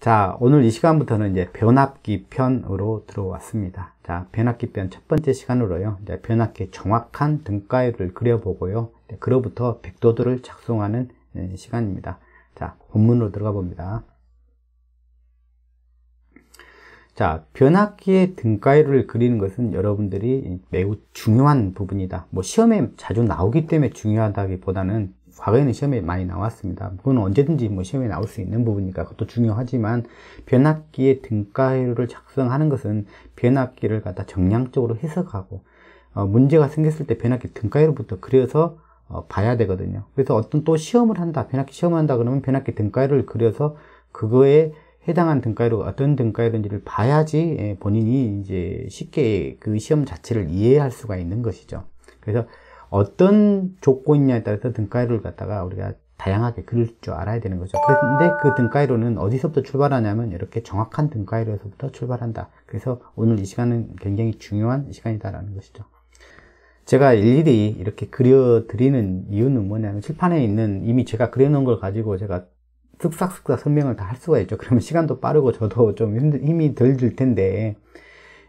자, 오늘 이 시간부터는 이제 변압기 편으로 들어왔습니다. 자, 변압기 편 첫 번째 시간으로요. 이제 변압기 정확한 등가율을 그려보고요. 그로부터 백도도를 작성하는 예, 시간입니다. 자, 본문으로 들어가 봅니다. 자, 변압기의 등가율을 그리는 것은 여러분들이 매우 중요한 부분이다. 뭐 시험에 자주 나오기 때문에 중요하다기보다는 과거에는 시험에 많이 나왔습니다. 그건 언제든지 뭐 시험에 나올 수 있는 부분이니까 그것도 중요하지만 변압기의 등가율을 작성하는 것은 변압기를 갖다 정량적으로 해석하고 어, 문제가 생겼을 때 변압기 등가율부터 그려서 어, 봐야 되거든요. 그래서 어떤 또 시험을 한다, 변압기 시험을 한다 그러면 변압기 등가율을 그려서 그거에 해당한 등가율이 어떤 등가율인지를 봐야지 예, 본인이 이제 쉽게 그 시험 자체를 이해할 수가 있는 것이죠. 그래서 어떤 조건이냐에 따라서 등가율을 갖다가 우리가 다양하게 그릴 줄 알아야 되는 거죠. 그런데 그 등가율은 어디서부터 출발하냐면 이렇게 정확한 등가율에서부터 출발한다. 그래서 오늘 이 시간은 굉장히 중요한 시간이다라는 것이죠. 제가 일일이 이렇게 그려드리는 이유는 뭐냐면 칠판에 있는 이미 제가 그려놓은 걸 가지고 제가 쓱싹쓱싹 설명을 다 할 수가 있죠. 그러면 시간도 빠르고 저도 좀 힘이 덜 들 텐데,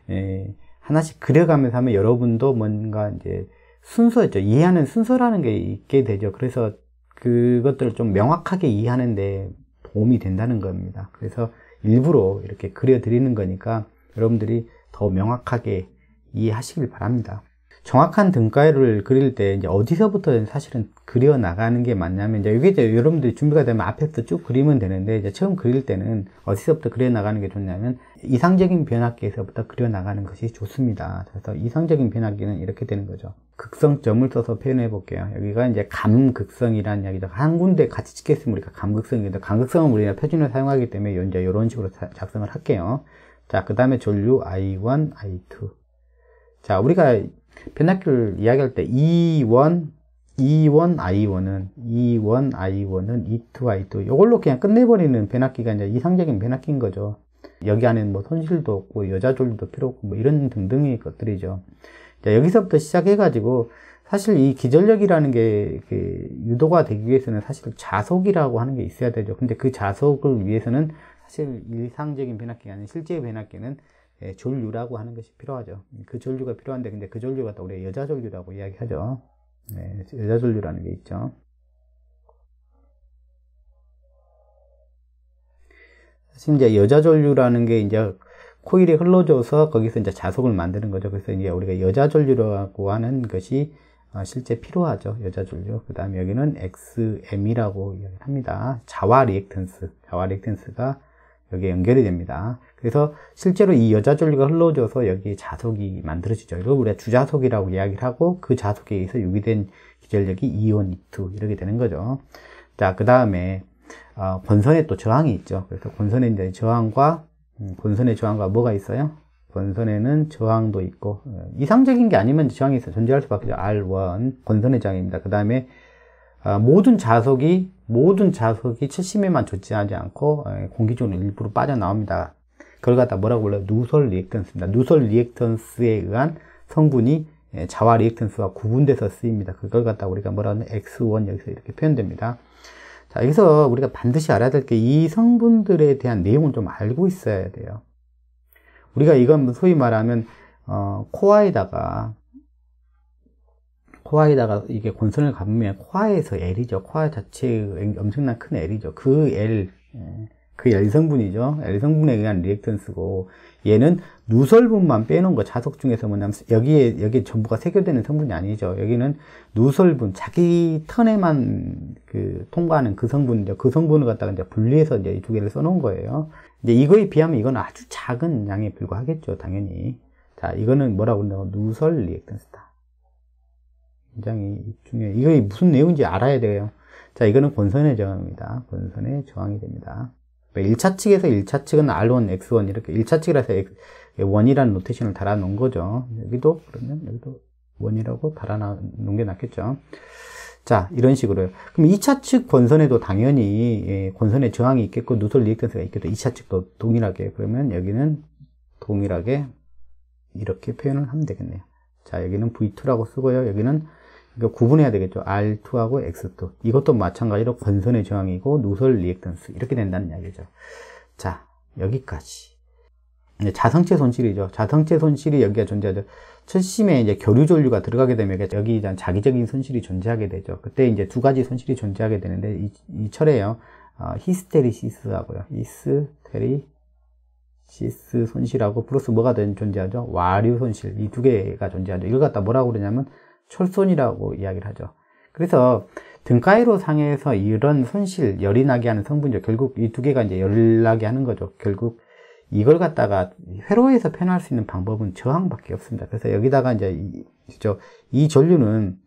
에, 하나씩 그려가면서 하면 여러분도 뭔가 이제 순서죠. 이해하는 순서라는 게 있게 되죠. 그래서 그것들을 좀 명확하게 이해하는데 도움이 된다는 겁니다. 그래서 일부러 이렇게 그려드리는 거니까 여러분들이 더 명확하게 이해하시길 바랍니다. 정확한 등가율을 그릴 때 이제 어디서부터 사실은 그려 나가는 게 맞냐면 이제 이게 이제 여러분들이 준비가 되면 앞에서 쭉 그리면 되는데 이제 처음 그릴 때는 어디서부터 그려 나가는 게 좋냐면 이상적인 변압기에서부터 그려 나가는 것이 좋습니다. 그래서 이상적인 변압기는 이렇게 되는 거죠. 극성점을 써서 표현해 볼게요. 여기가 이제 감극성이라는 이야기죠. 한 군데 같이 찍겠으면 우리가 감극성인데 감극성은 우리가 표준을 사용하기 때문에 이제 이런 식으로 작성을 할게요. 자, 그 다음에 전류 I1, I2. 자, 우리가 변압기를 이야기할 때 E1, E1, I1은 E1, I1은 E2, I2 이걸로 그냥 끝내버리는 변압기가 이제 이상적인 변압기인 거죠. 여기 안에는 뭐 손실도 없고 여자 졸도 필요 없고 뭐 이런 등등의 것들이죠. 자, 여기서부터 시작해가지고 사실 이 기전력이라는 게 유도가 되기 위해서는 사실 자속이라고 하는 게 있어야 되죠. 근데 그 자속을 위해서는 사실 일상적인 변압기가 아닌 실제 변압기는 예, 전류라고 하는 것이 필요하죠. 그 전류가 필요한데 근데 그 전류가 또 우리가 여자 전류라고 이야기하죠. 네, 여자 전류라는 게 있죠. 사실 이제 여자 전류라는 게 이제 코일이 흘러줘서 거기서 이제 자속을 만드는 거죠. 그래서 이제 우리가 여자 전류라고 하는 것이 어, 실제 필요하죠. 여자 전류. 그 다음에 여기는 XM이라고 합니다. 자화 리액턴스. 자화 리액턴스가 여기에 연결이 됩니다. 그래서 실제로 이 여자 전류가 흘러져서 여기 자속이 만들어지죠. 이걸 우리가 주자속이라고 이야기를 하고 그 자속에 의해서 유기된 기전력이 이온, 이투 이렇게 되는 거죠. 자, 그 다음에 어, 권선에 또 저항이 있죠. 그래서 권선에 이제 저항과 음, 권선의 저항과 뭐가 있어요? 권선에는 저항도 있고 어, 이상적인 게 아니면 저항이 있어 존재할 수밖에 없죠. R1 권선의 저항입니다. 그 다음에 어, 모든 자속이 모든 자속이 철심에만 존재하지 않고 어, 공기중으로 일부가 빠져나옵니다. 그걸 갖다 뭐라고 불러요? 누설 리액턴스입니다. 누설 리액턴스에 의한 성분이 예, 자화 리액턴스와 구분돼서 쓰입니다. 그걸 갖다 우리가 뭐라 하면 X1 여기서 이렇게 표현됩니다. 자, 여기서 우리가 반드시 알아야 될 게 이 성분들에 대한 내용을 좀 알고 있어야 돼요. 우리가 이건 소위 말하면 어, 코아에다가 코아에다가 이게 권선을 감으면 코아에서 L이죠. 코아 자체의 엄청난 큰 L이죠. 그 L 예. 그 L 성분이죠. L 성분에 의한 리액턴스고 얘는 누설분만 빼놓은 거 자석 중에서 뭐냐면 여기에 여기 전부가 세교되는 성분이 아니죠. 여기는 누설분 자기 턴에만 그 통과하는 그 성분이죠. 그 성분을 갖다가 이제 분리해서 이제 이 두 개를 써놓은 거예요. 이제 이거에 비하면 이건 아주 작은 양에 불과하겠죠. 당연히. 자, 이거는 뭐라고 그러냐고 누설 리액턴스다. 굉장히 중요해. 이거 무슨 내용인지 알아야 돼요. 자, 이거는 권선의 저항입니다. 권선의 저항이 됩니다. 1차 측에서 1차 측은 R1, X1 이렇게 1차 측이라서 원이라는 노테이션을 달아 놓은 거죠. 여기도 그러면 여기도 one이라고 달아 놓은 게 낫겠죠. 자, 이런 식으로요. 그럼 2차 측 권선에도 당연히 예, 권선에 저항이 있겠고 누설 리액턴스가 있겠죠. 2차 측도 동일하게 그러면 여기는 동일하게 이렇게 표현을 하면 되겠네요. 자, 여기는 V2라고 쓰고요. 여기는 그러니까 구분해야 되겠죠. R2하고 X2. 이것도 마찬가지로 권선의 저항이고 누설 리액턴스 이렇게 된다는 이야기죠. 자, 여기까지. 자성체 손실이죠. 자성체 손실이 여기가 존재하죠. 철심에 이제 교류 전류가 들어가게 되면 여기 이제 자기적인 손실이 존재하게 되죠. 그때 이제 두 가지 손실이 존재하게 되는데 이, 이 철에요. 어, 히스테리시스하고요. 히스테리시스 손실하고 플러스 뭐가 또 존재하죠? 와류 손실 이 두 개가 존재하죠. 이걸 갖다 뭐라고 그러냐면 철손이라고 이야기를 하죠. 그래서 등가회로 상에서 이런 손실, 열이 나게 하는 성분이죠. 결국 이 두 개가 이제 열 나게 하는 거죠. 결국 이걸 갖다가 회로에서 표현할 수 있는 방법은 저항밖에 없습니다. 그래서 여기다가 이제 이, 이 전류는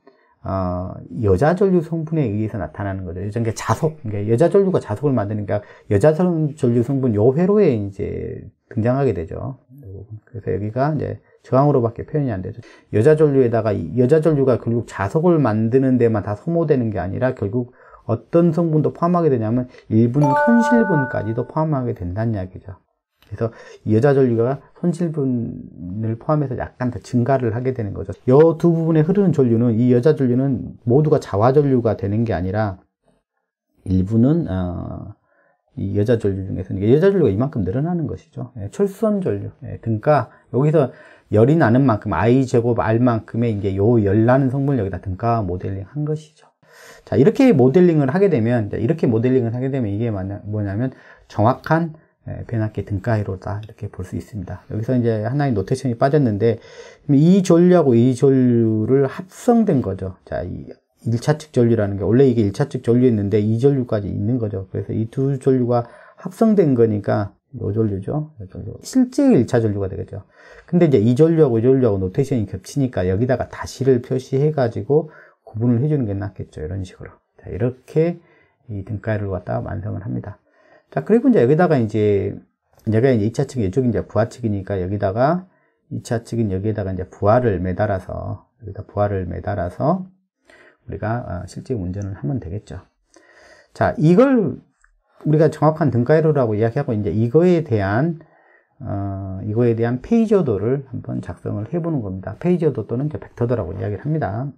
어, 여자 전류 성분에 의해서 나타나는 거죠. 이게 자속, 그러니까 여자 전류가 자속을 만드니까 여자 전류 성분 요 회로에 이제 등장하게 되죠. 그래서 여기가 이제 저항으로밖에 표현이 안 되죠. 여자 전류에다가 여자 전류가 결국 자석을 만드는 데만 다 소모되는 게 아니라 결국 어떤 성분도 포함하게 되냐면 일부는 손실분까지도 포함하게 된다는 이야기죠. 그래서 여자 전류가 손실분을 포함해서 약간 더 증가를 하게 되는 거죠. 이두 부분에 흐르는 전류는 이 여자 전류는 모두가 자화 전류가 되는 게 아니라 일부는 어, 이 여자 전류 중에서는 여자 전류가 이만큼 늘어나는 것이죠. 예, 철선 전류, 예, 등가 여기서 열이 나는 만큼 I 제곱 R만큼의 이제 요 열나는 성분을 여기다 등가 모델링 한 것이죠. 자, 이렇게 모델링을 하게 되면, 이렇게 모델링을 하게 되면 이게 뭐냐면 정확한 변압기 등가회로다 이렇게 볼 수 있습니다. 여기서 이제 하나의 notation이 빠졌는데 이 전류하고 이 전류를 합성된 거죠. 자, 이 1차측 전류라는 게 원래 이게 1차측 전류였는데 이 전류까지 있는 거죠. 그래서 이 두 전류가 합성된 거니까 요 전류죠. 요 전류. 실제 1차 전류가 되겠죠. 근데 이제 이 전류하고 이 전류하고 notation이 겹치니까 여기다가 대시를 표시해 가지고 구분을 해주는 게 낫겠죠. 이런 식으로. 자, 이렇게 이 등가를 갖다 완성을 합니다. 자, 그리고 이제 여기다가 이제 얘가 이제 2차 측이 이쪽이 이제 부하 측이니까 여기다가 2차 측은 여기에다가 이제 부하를 매달아서 여기다 부하를 매달아서 우리가 어, 실제 운전을 하면 되겠죠. 자, 이걸 우리가 정확한 등가이로라고 이야기하고 이제 이거에 대한 어, 이거에 대한 페이저도를 한번 작성을 해보는 겁니다. 페이저도 또는 이제 벡터도라고 이야기를 합니다.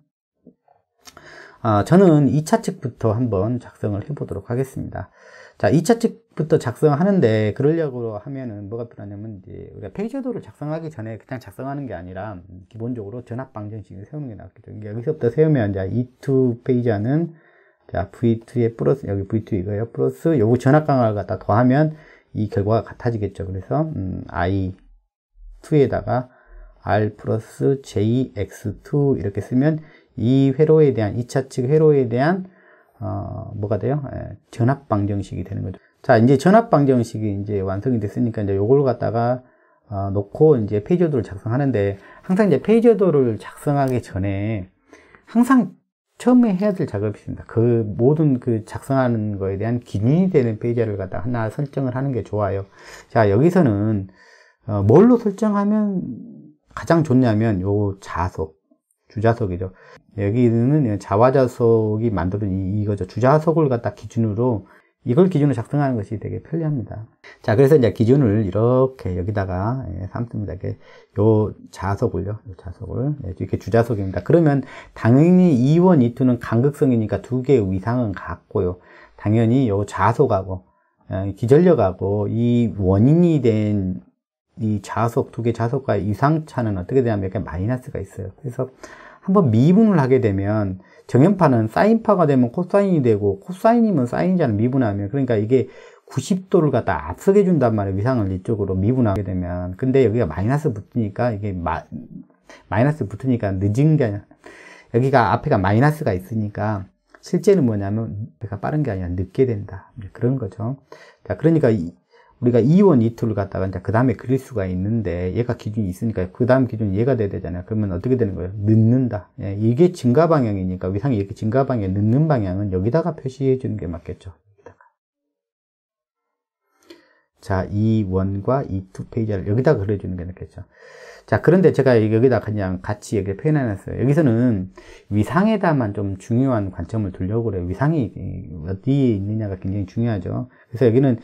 어, 저는 2차 측부터 한번 작성을 해보도록 하겠습니다. 자, 2차 측부터 작성하는데 그러려고 하면은 뭐가 필요하냐면 이제 우리가 페이저도를 작성하기 전에 그냥 작성하는 게 아니라 기본적으로 전압 방정식을 세우는 게 낫겠죠. 여기서부터 세우면 이제 E2 페이저는 자, V2에 플러스, 여기 V2 이거예요. 플러스, 요거 전압 강화를 갖다 더하면 이 결과가 같아지겠죠. 그래서, 음, I2에다가 R 플러스 JX2 이렇게 쓰면 이 회로에 대한, 2차 측 회로에 대한, 어, 뭐가 돼요? 예, 전압 방정식이 되는 거죠. 자, 이제 전압 방정식이 이제 완성이 됐으니까 이제 요걸 갖다가 어, 놓고 이제 페이지어도를 작성하는데 항상 이제 페이지어도를 작성하기 전에 항상 처음에 해야 될 작업이 있습니다. 그 모든 그 작성하는 거에 대한 기준이 되는 페이지를 갖다 하나 설정을 하는 게 좋아요. 자, 여기서는 어, 뭘로 설정하면 가장 좋냐면 요 자석, 주자석이죠. 여기는 자화자석이 만들어진 이, 이거죠. 주자석을 갖다 기준으로 이걸 기준으로 작성하는 것이 되게 편리합니다. 자, 그래서 이제 기준을 이렇게 여기다가 예, 삼습니다. 이렇게 요 자석을요, 요 자석을 예, 이렇게 주자석입니다. 그러면 당연히 2원, 2투는 간극성이니까 두 개의 위상은 같고요. 당연히 요 자속하고 예, 기전력하고 이 원인이 된 이 자속 두 개 자속과 위상차는 어떻게 되냐면 이렇게 마이너스가 있어요. 그래서 한번 미분을 하게 되면 정현파는 사인파가 되면 코사인이 되고 코사인이면 사인자는 미분하면 그러니까 이게 90도를 갖다 앞서게 준단 말이에요. 위상을 이쪽으로 미분하게 되면. 근데 여기가 마이너스 붙으니까 이게 마, 마이너스 붙으니까 늦은 게 아니라 여기가 앞에가 마이너스가 있으니까 실제는 뭐냐면 배가 빠른 게 아니라 늦게 된다. 그런 거죠. 자, 그러니까 우리가 2원, 2투를 갖다가 이제 그 다음에 그릴 수가 있는데 얘가 기준이 있으니까 그 다음 기준 얘가 돼야 되잖아요. 그러면 어떻게 되는 거예요? 늦는다. 예, 이게 증가 방향이니까 위상이 이렇게 증가 방향, 늦는 방향은 여기다가 표시해 주는 게 맞겠죠. 자, E1과 E2 phasor를 여기다 그려주는 게 낫겠죠. 자, 그런데 제가 여기다 그냥 같이 여기 표현해놨어요. 여기서는 위상에다만 좀 중요한 관점을 두려고 그래요. 위상이 어디에 있느냐가 굉장히 중요하죠. 그래서 여기는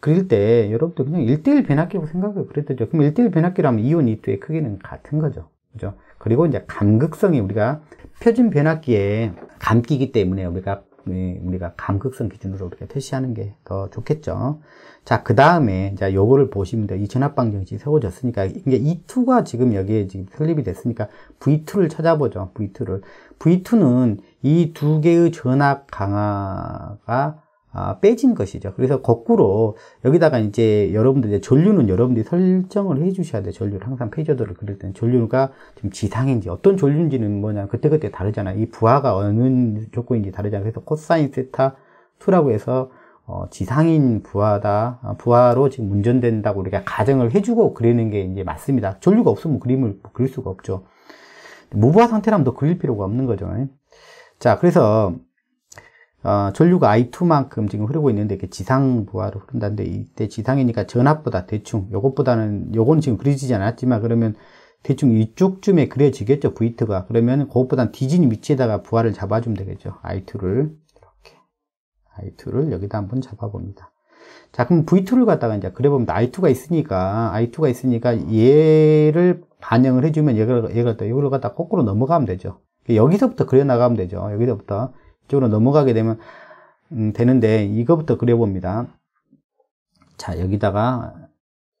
그릴 때 여러분들 그냥 1대1 변압기라고 생각해요. 그랬죠. 그럼 1대1 변압기라면 이온, 이투의 크기는 같은 거죠. 그죠? 그리고 이제 감극성이 우리가 표준 변압기에 감기기 때문에 우리가 예, 우리가 감극성 기준으로 이렇게 표시하는 게 더 좋겠죠. 자, 그 다음에, 자, 요거를 보시면 돼요. 이 전압방정식이 세워졌으니까, 이게 E2가 지금 여기에 지금 설립이 됐으니까, V2를 찾아보죠. V2를. V2는 이 두 개의 전압 강화가 아, 빼진 것이죠. 그래서 거꾸로 여기다가 이제 여러분들 이제 전류는 여러분들이 설정을 해 주셔야 돼요. 전류를 항상 페이저들을 그릴 때는 전류가 지금 지상인지 어떤 전류인지는 뭐냐 그때그때 다르잖아요. 이 부하가 어느 조건인지 다르잖아요. 그래서 코사인 세타 2라고 해서 어, 지상인 부하다, 어, 부하로 지금 운전된다고 우리가 가정을 해주고 그리는 게 이제 맞습니다. 전류가 없으면 그림을 그릴 수가 없죠. 무부하 상태라면 더 그릴 필요가 없는 거죠. 자, 그래서 어, 전류가 I2만큼 지금 흐르고 있는데 이게 지상 부하로 흐른다는데 이때 지상이니까 전압보다 대충 요것보다는 요건 지금 그려지지 않았지만 그러면 대충 이쪽쯤에 그려지겠죠 V2가. 그러면 그것보다는 디진 위치에다가 부하를 잡아주면 되겠죠 I2를. 이렇게. I2를 여기다 한번 잡아봅니다. 자 그럼 V2를 갖다가 이제 그려보면 I2가 있으니까 I2가 있으니까 얘를 반영을 해주면 얘를 얘를 이걸 갖다 거꾸로 넘어가면 되죠. 여기서부터 그려 나가면 되죠 여기서부터. 이 쪽으로 넘어가게 되면 음, 되는데 이거부터 그려봅니다. 자 여기다가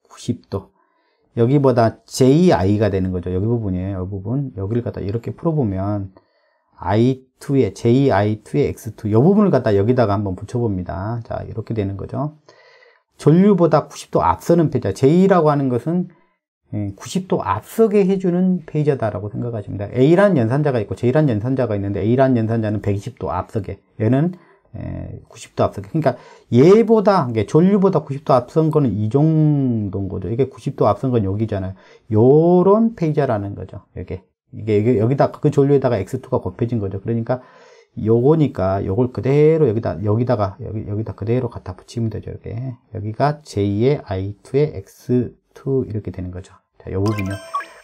90도 여기보다 JI가 되는 거죠. 여기 부분이에요. 이 부분 여기를 갖다 이렇게 풀어보면 I2에 JI2에 X2 이 부분을 갖다 여기다가 한번 붙여봅니다. 자 이렇게 되는 거죠. 전류보다 90도 앞서는 페이지 J라고 하는 것은 90도 예, 앞서게 해주는 페이저다라고 생각하시면 됩니다. A란 연산자가 있고 J란 연산자가 있는데 A란 연산자는 120도 앞서게 얘는 90도 예, 앞서게 그러니까 얘보다 전류보다 90도 앞선 거는 이 정도인 거죠. 이게 90도 앞선 건 여기잖아요. 요런 페이저라는 거죠. 이게 이게 여기다 그 전류에다가 X2가 곱해진 거죠. 그러니까 요거니까 요걸 그대로 여기다 여기다가 여기 여기다 그대로 갖다 붙이면 되죠. 이게 여기가 J의 I2의 X2 이렇게 되는 거죠. 자, 요 부분요.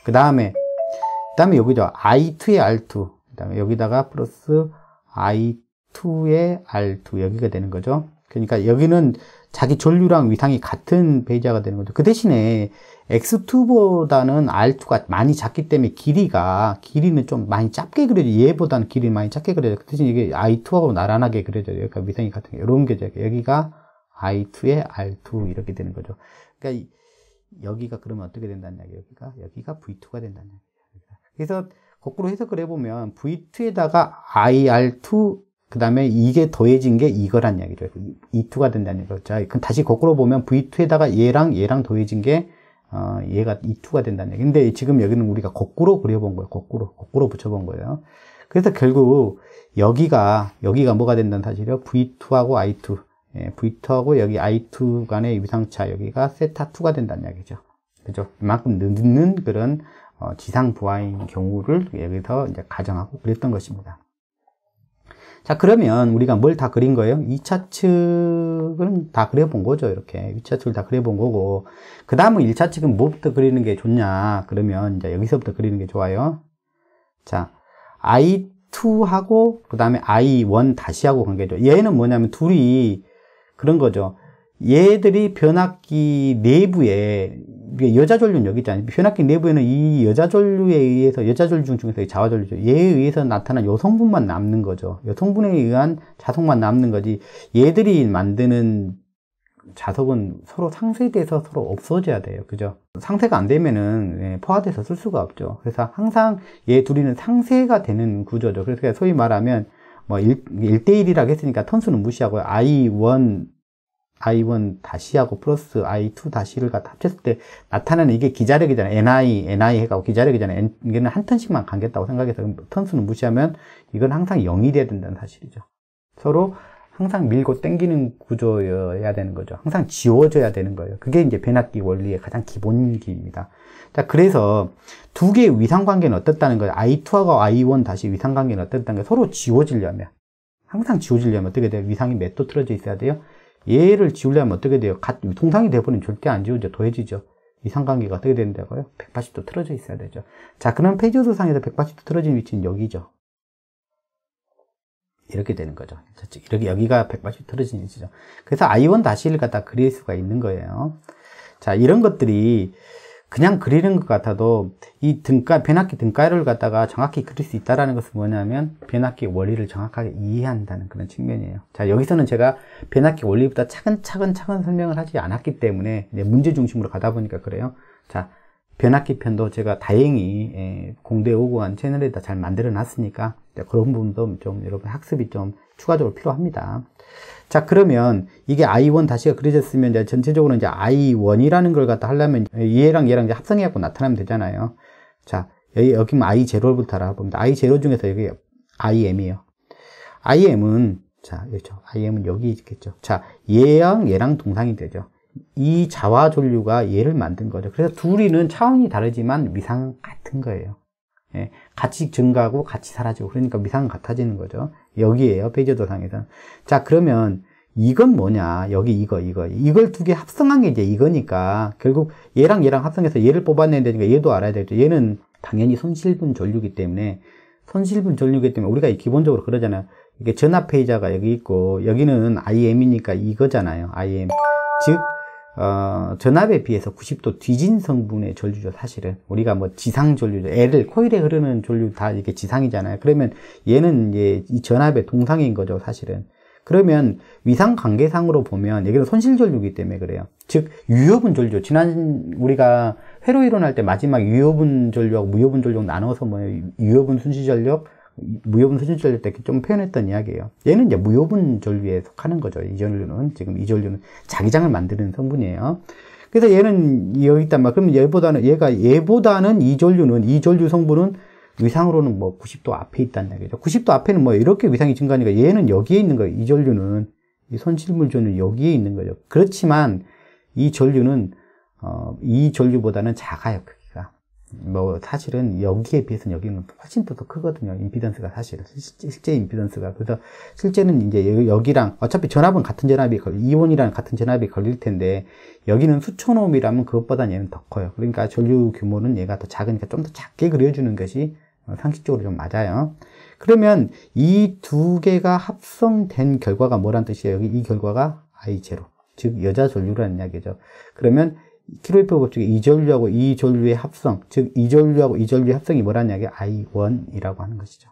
그 다음에 그 다음에 여기죠. I2의 R2 그 다음에 여기다가 플러스 I2의 R2 여기가 되는 거죠. 그러니까 여기는 자기 전류랑 위상이 같은 베이자가 되는 거죠. 그 대신에 X2보다는 R2가 많이 작기 때문에 길이가, 길이는 좀 많이 짧게 그려져요. 얘보다는 길이 많이 짧게 그려져요. 그 대신 이게 I2하고 나란하게 그려져요. 그러니까 위상이 같은 게. 이런 게, 여기가 I2에 R2 이렇게 되는 거죠. 그러니까 여기가 그러면 어떻게 이야기 여기가, 여기가 V2가 된다는 이야기 그래서 거꾸로 해석을 해보면 V2에다가 IR2 그 다음에 이게 더해진 게 이거란 이야기죠. E2가 된다는. 자, 그럼 다시 거꾸로 보면 V2에다가 얘랑 얘랑 더해진 게 어, 얘가 E2가 된다는 얘기. 근데 지금 여기는 우리가 거꾸로 그려본 거예요. 거꾸로. 거꾸로 붙여본 거예요. 그래서 결국 여기가, 여기가 뭐가 된다는 사실이요. V2하고 I2. 예, V2하고 여기 I2 간의 위상차 여기가 세타2가 된다는 이야기죠. 그죠? 이만큼 늦는 그런 어, 지상 부하인 경우를 여기서 이제 가정하고 그랬던 것입니다. 자, 그러면 우리가 뭘 다 그린 거예요? 2차 측은 다 그려본 거죠. 이렇게. 2차 측을 다 그려본 거고. 그 다음은 1차 측은 뭐부터 그리는 게 좋냐? 그러면 이제 여기서부터 그리는 게 좋아요. 자, I2하고 그 다음에 I1 다시 하고 관계죠. 얘는 뭐냐면 둘이 그런 거죠. 얘들이 변압기 내부에 여자 전류는 여기 있잖아요. 변압기 내부에는 이 여자 전류에 의해서 여자 전류 중에서 자화 전류죠. 얘에 의해서 나타난 여성분만 남는 거죠. 여성분에 의한 자석만 남는 거지. 얘들이 만드는 자석은 서로 상쇄돼서 서로 없어져야 돼요. 그죠? 상쇄가 안 되면은 예, 포화돼서 쓸 수가 없죠. 그래서 항상 얘 둘이는 상쇄가 되는 구조죠. 그래서 소위 말하면 뭐 1, 1대1이라고 했으니까 턴수는 무시하고요. I1 I1 다시하고 플러스 I2 다시를 갖다 합쳤을 때 나타나는 이게 기자력이잖아요. NI, NI 해가고 기자력이잖아요. 이게는 한 턴씩만 감겠다고 생각해서 턴수는 무시하면 이건 항상 0이 돼야 된다는 사실이죠. 서로 항상 밀고 땡기는 구조여야 되는 거죠. 항상 지워져야 되는 거예요. 그게 이제 변압기 원리의 가장 기본기입니다. 자, 그래서 두 개의 위상관계는 어떻다는 거예요? I2하고 I1 다시 위상관계는 어떻다는 거예요? 서로 지워지려면. 항상 지워지려면 어떻게 돼요? 위상이 몇 도 틀어져 있어야 돼요? 얘를 지우려면 어떻게 돼요? 동상이 돼버리면 절대 안 지우죠. 더해지죠. 이 삼각관계가 어떻게 된다고요? 180도 틀어져 있어야 되죠. 자, 그럼 페이지도상에서 180도 틀어진 위치는 여기죠. 이렇게 되는 거죠. 이렇게 여기가 180도 틀어진 위치죠. 그래서 I1 다시를 갖다 그릴 수가 있는 거예요. 자, 이런 것들이 그냥 그리는 것 같아도 이 등가, 변압기 등가를 갖다가 정확히 그릴 수 있다는 것은 뭐냐면 변압기 원리를 정확하게 이해한다는 그런 측면이에요. 자, 여기서는 제가 변압기 원리보다 차근차근 차근 설명을 하지 않았기 때문에 문제 중심으로 가다 보니까 그래요. 자, 변압기 편도 제가 다행히 예, 공대 오고한 채널에다 잘 만들어 놨으니까 그런 부분도 좀 여러분 학습이 좀 추가적으로 필요합니다. 자, 그러면 이게 I1 다시가 그려졌으면 이제 전체적으로 이제 I1이라는 걸 갖다 하려면 얘랑 얘랑 이제 합성해갖고 나타나면 되잖아요. 자, 여기, 여기 I0부터 알아봅니다. I0 중에서 여기 IM이에요. IM은, 자, 그렇죠. IM은 여기 있겠죠. 자, 얘랑 얘랑 동상이 되죠. 이 자화 전류가 얘를 만든 거죠. 그래서 둘이는 차원이 다르지만 위상 같은 거예요. 예, 같이 증가하고 같이 사라지고 그러니까 위상은 같아지는 거죠. 여기에요. 페이저도상에서. 자, 그러면 이건 뭐냐? 여기 이거, 이거. 이걸 두 개 합성한 게 이제 이거니까 결국 얘랑 얘랑 합성해서 얘를 뽑아내야 되니까 얘도 알아야 되죠. 얘는 당연히 손실분 전류기 때문에 손실분 전류기 때문에 우리가 기본적으로 그러잖아요. 이게 전압 페이저가 여기 있고 여기는 IM이니까 이거잖아요. IM. 즉 어, 전압에 비해서 90도 뒤진 성분의 전류죠, 사실은. 우리가 뭐 지상 전류죠. L을, 코일에 흐르는 전류 다 이게 지상이잖아요. 그러면 얘는 이제 이 전압의 동상인 거죠, 사실은. 그러면 위상 관계상으로 보면 여기는 손실 전류이기 때문에 그래요. 즉 유효분 전류. 지난 우리가 회로 이론할 때 마지막 유효분 전류하고 무효분 전류 나눠서 뭐 유효분 순시 전력, 무효분 수준 전류 때 좀 표현했던 이야기예요. 얘는 이제 무효분 전류에 속하는 거죠. 이 전류는 지금 이 전류는 자기장을 만드는 성분이에요. 그래서 얘는 여기 있단 말. 그러면 얘보다는 얘가 얘보다는 이 전류는 이 전류 성분은 위상으로는 뭐 90도 앞에 있다는 얘기죠. 90도 앞에는 뭐 이렇게 위상이 증가하니까 얘는 여기에 있는 거예요. 이 전류는 이 손실물 전류 여기에 있는 거죠. 그렇지만 이 전류는 어, 이 전류보다는 작아요. 뭐 사실은 여기에 비해서는 여기는 훨씬 더 크거든요. 임피던스가 사실 실제 임피던스가 그래서 실제는 이제 여기랑 어차피 전압은 같은 전압이 걸 이온이랑 같은 전압이 걸릴 텐데 여기는 수천 옴이라면 그것보다 얘는 더 커요. 그러니까 전류 규모는 얘가 더 작으니까 좀 더 작게 그려주는 것이 상식적으로 좀 맞아요. 그러면 이 두 개가 합성된 결과가 뭐란 뜻이에요? 여기 이 결과가 I0 즉 여자 전류라는 이야기죠. 그러면 키로이프 법칙의 이 전류하고 이 전류의 합성, 즉 이 전류하고 이 전류의 합성이 뭐라는 이야기 I1이라고 하는 것이죠.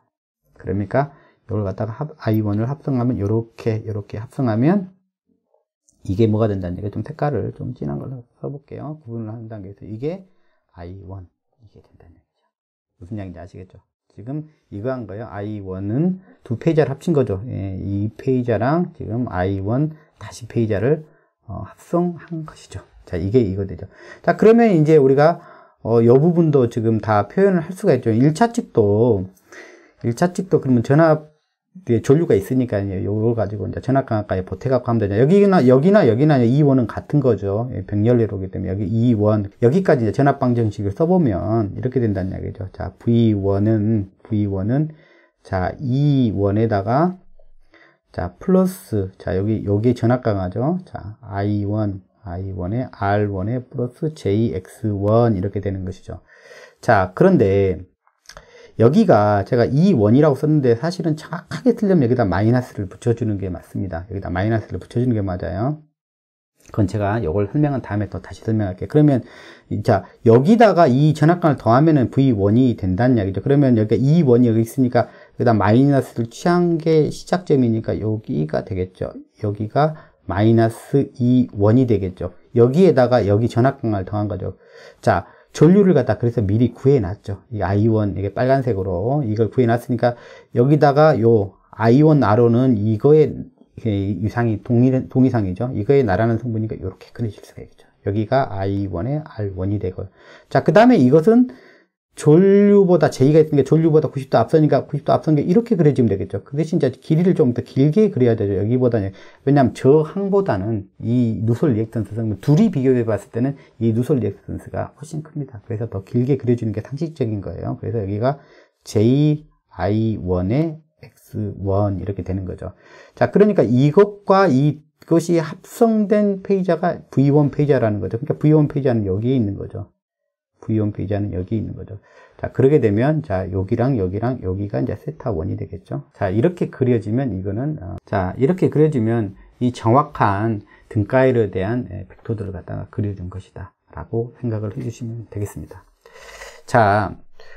그러니까 이걸 갖다가 합, I1을 합성하면 이렇게 이렇게 합성하면 이게 뭐가 된다는 얘기 좀 색깔을 좀 진한 걸로 써볼게요. 구분을 하는 단계에서 이게 I1 이게 된다는 얘기죠. 무슨 이야기인지 아시겠죠? 지금 이거 한 거예요. I1은 두 페이지를 합친 거죠. 예, 이 페이지랑 지금 I1 다시 페이지를 어, 합성한 것이죠. 자, 이게 이거 되죠. 자, 그러면 이제 우리가 어, 요 부분도 지금 다 표현을 할 수가 있죠. 1차 측도 1차 측도 그러면 전압 에 전류가 있으니까요. 요걸 가지고 이제 전압 강압까지 보태갖고 하면 되냐. 여기나, 여기나, 여기나 E1은 같은 거죠. 예, 병렬례로기 때문에 여기 E1, 여기까지 이제 전압 방정식을 써보면 이렇게 된다는 이야기죠. 자, V1은, V1은, 자, E1에다가, 자, 플러스, 자, 여기, 여기 전압 강화죠. 자, I1, i1에 r1에 플러스 jx1 이렇게 되는 것이죠. 자, 그런데 여기가 제가 이 원이라고 썼는데 사실은 정확하게 틀리면 여기다 마이너스를 붙여주는 게 맞습니다. 여기다 마이너스를 붙여주는 게 맞아요. 그건 제가 이걸 설명한 다음에 또 다시 설명할게요. 그러면 자 여기다가 이 전압관을 더하면은 V1이 된다는 이야기죠. 그러면 여기가 E1이 여기 있으니까 여기다 마이너스를 취한 게 시작점이니까 여기가 되겠죠. 여기가 마이너스 2원이 되겠죠. 여기에다가 여기 전압강을 더한 거죠. 자, 전류를 갖다 그래서 미리 구해놨죠. 이 I1, 이게 빨간색으로 이걸 구해놨으니까 여기다가 요 I1 R로는 이거의 유상이 동일, 동이상이죠. 이거에 나라는 성분이니까 이렇게 그려질 수가 있죠. 여기가 I1의 R1이 되고요. 자, 그 다음에 이것은 전류보다 j가 있으니까 전류보다 90도 앞서니까 90도 앞선 게 이렇게 그려지면 되겠죠. 그 대신 이제 길이를 좀 더 길게 그려야 되죠. 여기보다는. 왜냐하면 저항보다는 이 누설 리액턴스 성분 둘이 비교해 봤을 때는 이 누설 리액턴스가 훨씬 큽니다. 그래서 더 길게 그려주는 게 상식적인 거예요. 그래서 여기가 JI1의 X1 이렇게 되는 거죠. 자, 그러니까 이것과 이것이 합성된 phasor가 V1 페이저라는 거죠. 그러니까 V1 phasor는 여기에 있는 거죠. V1 페이지는 여기 있는 거죠. 자, 그러게 되면, 자, 여기랑 여기랑 여기가 이제 세타 원이 되겠죠. 자, 이렇게 그려지면 이거는, 어, 자, 이렇게 그려지면 이 정확한 등가일에 대한 예, 벡터들을 갖다가 그려준 것이다. 라고 생각을 해주시면 되겠습니다. 자,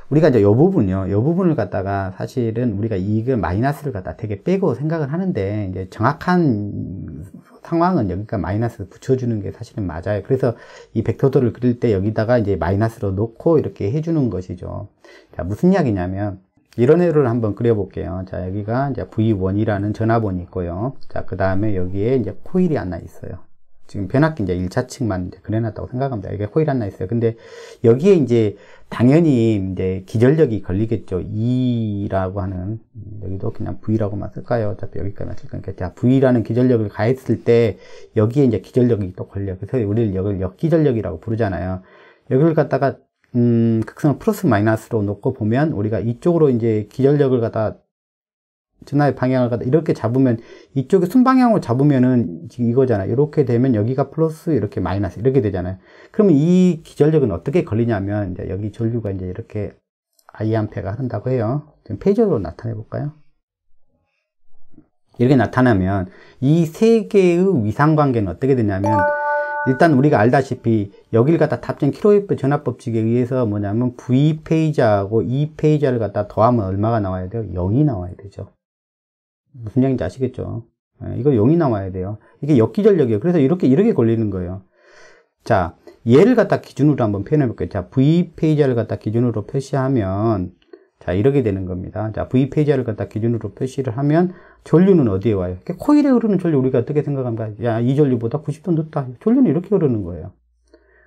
우리가 이제 이 부분요, 이 부분을 갖다가 사실은 우리가 이걸 마이너스를 갖다 되게 빼고 생각을 하는데, 이제 정확한 상황은 여기가 마이너스 붙여주는 게 사실은 맞아요. 그래서 이 벡터들을 그릴 때 여기다가 이제 마이너스로 놓고 이렇게 해주는 것이죠. 자, 무슨 이야기냐면, 이런 애를 한번 그려볼게요. 자, 여기가 이제 V1이라는 전화번이 있고요. 자, 그 다음에 여기에 이제 코일이 하나 있어요. 지금 변압기 이제 1차측만 이제 그려놨다고 생각합니다. 이게 코일 하나 있어요. 근데 여기에 이제 당연히 이제 기절력이 걸리겠죠. E라고 하는, 여기도 그냥 V라고만 쓸까요? 어차피 여기까지만 쓸 거니까. 자, V라는 기절력을 가했을 때 여기에 이제 기절력이 또 걸려. 그래서 우리를 이걸 역기절력이라고 부르잖아요. 여기를 갖다가 음, 극성을 플러스 마이너스로 놓고 보면 우리가 이쪽으로 이제 기절력을 갖다 전화의 방향을 갖다 이렇게 잡으면 이쪽에 순방향으로 잡으면은 지금 이거잖아요. 이렇게 되면 여기가 플러스 이렇게 마이너스 이렇게 되잖아요. 그러면 이 기절력은 어떻게 걸리냐면 이제 여기 전류가 이제 이렇게 I암페가 흐른다고 해요. 지금 페이저로 나타내 볼까요? 이렇게 나타나면 이 세 개의 위상 관계는 어떻게 되냐면 일단 우리가 알다시피 여기를 갖다 탑재한 킬로웨프 전압법칙에 의해서 뭐냐면 V 페이저하고 E 페이저를 갖다 더하면 얼마가 나와야 돼요? 0이 나와야 되죠. 무슨 얘기인지 아시겠죠? 예, 이거 0이 나와야 돼요. 이게 역기전력이에요. 그래서 이렇게 이렇게 걸리는 거예요. 자, 얘를 갖다 기준으로 한번 표현해 볼게요. 자, V 페이저를 갖다 기준으로 표시하면 자, 이렇게 되는 겁니다. 자, V 페이저를 갖다 기준으로 표시를 하면 전류는 어디에 와요? 코일에 흐르는 전류 우리가 어떻게 생각합니까? 야, 이 전류보다 90도 늦다. 전류는 이렇게 흐르는 거예요.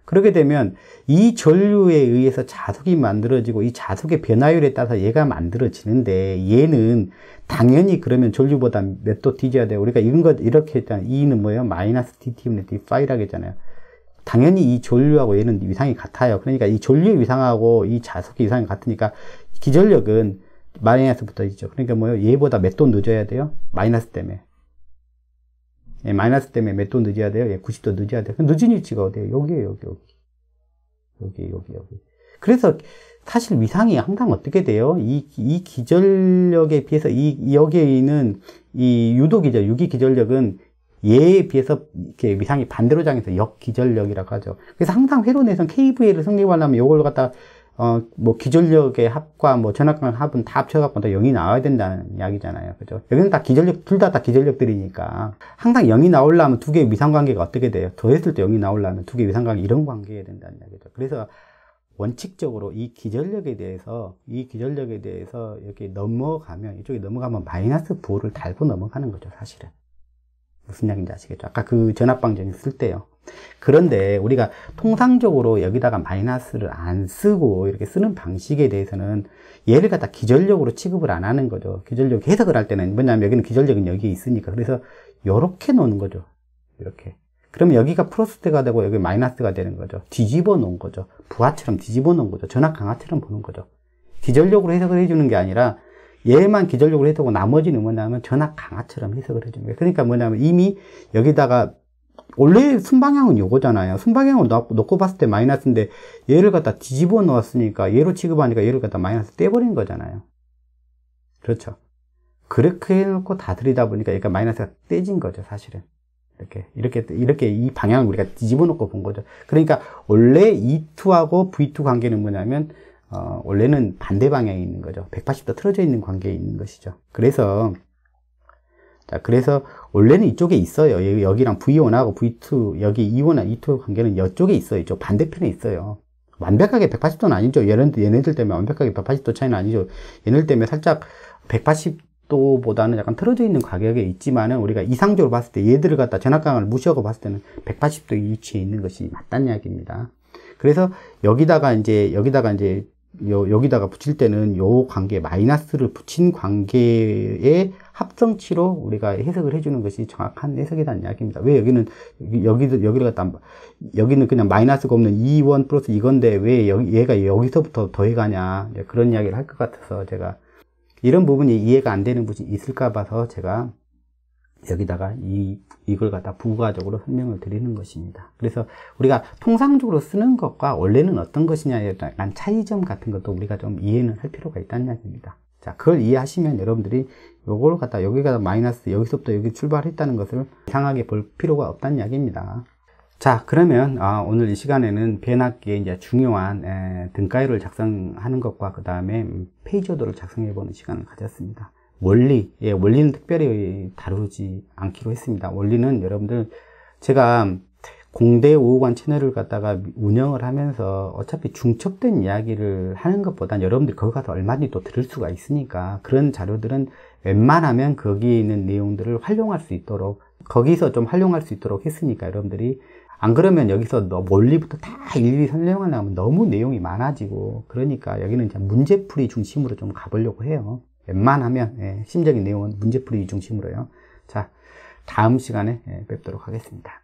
그렇게 되면 이 전류에 의해서 자석이 만들어지고 이 자석의 변화율에 따라서 얘가 만들어지는데 얘는 당연히 그러면 전류보다 몇 도 뒤져야 돼요. 우리가 이런 것 이렇게 했잖아요. E는 뭐예요? 마이너스 DT분의 D5라고 했잖아요. 당연히 이 전류하고 얘는 위상이 같아요. 그러니까 이 전류의 위상하고 이 자석의 위상이 같으니까 기전력은 마이너스부터 있죠. 그러니까 뭐예요? 얘보다 몇 도 늦어야 돼요? 마이너스 때문에. 예, 마이너스 때문에 몇 도 늦어야 돼요? 예, 90도 늦어야 돼요. 늦은 위치가 어디에요? 여기에요, 여기, 여기. 여기, 여기, 여기. 그래서 사실 위상이 항상 어떻게 돼요? 이, 이 기전력에 비해서 이, 여기에 있는 이 유도 기절, 유기기전력은 얘에 비해서 이렇게 위상이 반대로 장해서 역기전력이라고 하죠. 그래서 항상 회로내에서 KVL을 성립하려면 이걸 갖다 어, 뭐, 기전력의 합과 뭐, 전압강 합은 다 합쳐갖고 다 0이 나와야 된다는 이야기잖아요. 그죠? 여기는 다 기전력, 둘 다 다 기전력들이니까. 항상 0이 나오려면 두 개의 위상관계가 어떻게 돼요? 더했을 때 0이 나오려면 두 개의 위상관계 이런 관계가 된다는 이야기죠. 그래서 원칙적으로 이 기전력에 대해서, 이 기전력에 대해서 이렇게 넘어가면, 이쪽에 넘어가면 마이너스 부호를 달고 넘어가는 거죠, 사실은. 무슨 이야기인지 아시겠죠? 아까 그 전압방정이 쓸 때요. 그런데 우리가 통상적으로 여기다가 마이너스를 안 쓰고 이렇게 쓰는 방식에 대해서는 얘를 갖다 기전력으로 취급을 안 하는 거죠. 기전력 해석을 할 때는 뭐냐면 여기는 기전력은 여기에 있으니까 그래서 이렇게 놓는 거죠. 이렇게. 그러면 여기가 플러스가 되고 여기 마이너스가 되는 거죠. 뒤집어 놓은 거죠. 부하처럼 뒤집어 놓은 거죠. 전압 강화처럼 보는 거죠. 기전력으로 해석을 해주는 게 아니라 얘만 기전력으로 해석하고 나머지는 뭐냐면 전압 강화처럼 해석을 해주는 거예요. 그러니까 뭐냐면 이미 여기다가 원래 순방향은 요거잖아요. 순방향을 놓고 봤을 때 마이너스인데 얘를 갖다 뒤집어 놓았으니까 얘로 취급하니까 얘를 갖다 마이너스 떼버린 거잖아요. 그렇죠. 그렇게 해놓고 다 들이다 보니까 얘가 마이너스가 떼진 거죠, 사실은. 이렇게, 이렇게, 이렇게 이 방향을 우리가 뒤집어 놓고 본 거죠. 그러니까 원래 E2하고 V2 관계는 뭐냐면, 어, 원래는 반대 방향에 있는 거죠. 180도 틀어져 있는 관계에 있는 것이죠. 그래서 자, 그래서 원래는 이쪽에 있어요. 여기랑 V1하고 V2, 여기 E1과 E2 관계는 이쪽에 있어요. 이쪽 반대편에 있어요. 완벽하게 180도는 아니죠. 얘네들, 얘네들 때문에 완벽하게 180도 차이는 아니죠. 얘네들 때문에 살짝 180도보다는 약간 틀어져 있는 가격에 있지만은 우리가 이상적으로 봤을 때 얘들을 갖다 전압강을 무시하고 봤을 때는 180도 위치에 있는 것이 맞다는 이야기입니다. 그래서 여기다가 이제, 여기다가 이제 요, 여기다가 붙일 때는 요 관계, 마이너스를 붙인 관계의 합성치로 우리가 해석을 해주는 것이 정확한 해석이라는 이야기입니다. 왜 여기는, 여기도, 여기를 갖다, 여기는 그냥 마이너스가 없는 2원 플러스 이건데 왜 여기, 얘가 여기서부터 더해가냐. 그런 이야기를 할 것 같아서 제가 이런 부분이 이해가 안 되는 부분이 있을까 봐서 제가 여기다가 이, 이걸 갖다 부가적으로 설명을 드리는 것입니다. 그래서 우리가 통상적으로 쓰는 것과 원래는 어떤 것이냐에 대한 차이점 같은 것도 우리가 좀 이해는 할 필요가 있다는 이야기입니다. 자, 그걸 이해하시면 여러분들이 요걸 갖다 여기가 마이너스 여기서부터 여기 출발했다는 것을 이상하게 볼 필요가 없다는 이야기입니다. 자 그러면 아, 오늘 이 시간에는 변압기의 이제 중요한 에, 등가율을 작성하는 것과 그 다음에 페이지오도를 작성해 보는 시간을 가졌습니다. 원리, 예, 원리는 특별히 다루지 않기로 했습니다. 원리는 여러분들 제가 공대 오후관 채널을 갖다가 운영을 하면서 어차피 중첩된 이야기를 하는 것보단 여러분들이 거기 가서 얼마든지 또 들을 수가 있으니까 그런 자료들은 웬만하면 거기에 있는 내용들을 활용할 수 있도록 거기서 좀 활용할 수 있도록 했으니까 여러분들이 안 그러면 여기서 너 원리부터 다 일일이 설명하려면 너무 내용이 많아지고 그러니까 여기는 이제 문제풀이 중심으로 좀 가보려고 해요. 웬만하면 예, 심적인 내용은 문제풀이 중심으로요. 자, 다음 시간에 예, 뵙도록 하겠습니다.